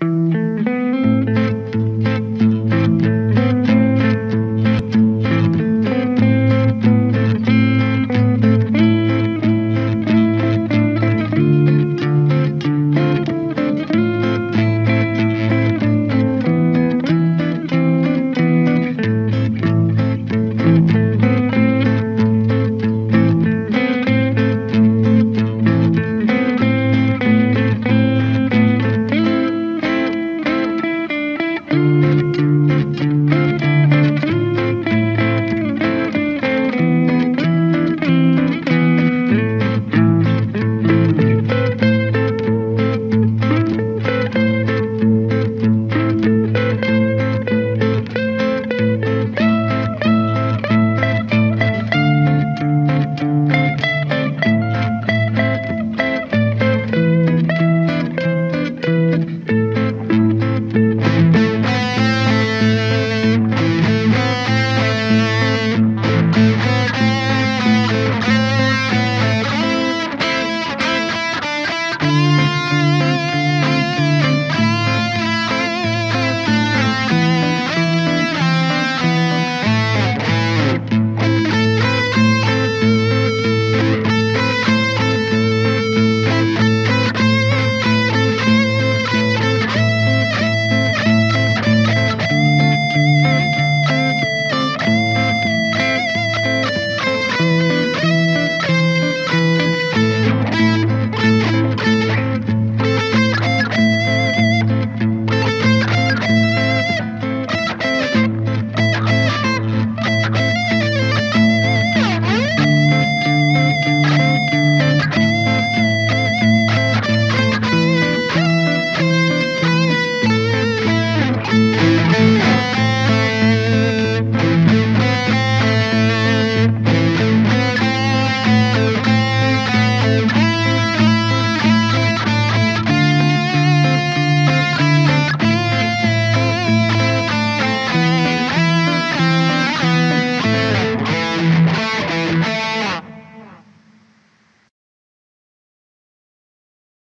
Bye.